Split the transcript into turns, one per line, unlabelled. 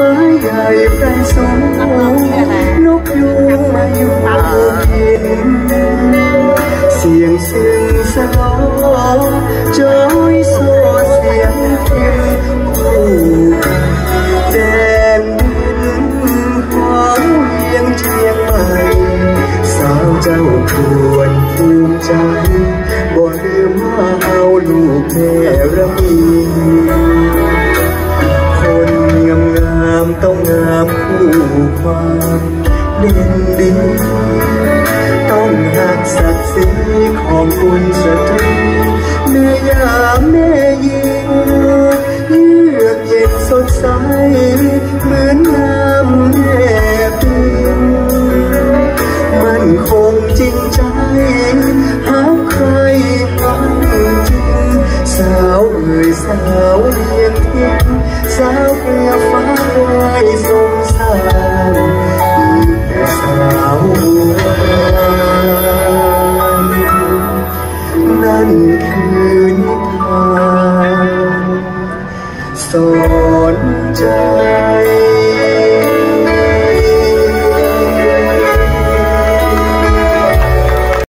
ไม้ใหญ่แปลงสูงนกยูงมาอยู่กินเสียงซึ้งสลองจอยโซเสียงพิมผู้แดนดินหอมเวียงเชียงใหม่สาวเจ้าควรภูมิใจบ่ลืมมาเอาลูกแม่ระมี งงามคู่ความเด่นดีต้องหักศักดิ์ศรีของคุณสตรีเมื่อยามแม่ยิงเยือกเย็นสดใสเหมือนน้ำแม่ปิงมันคงจริงใจหาใครฟังจริงสาวเอ่ยสาวเรียนทิ้งสาวเนั่นคือนิทานสอน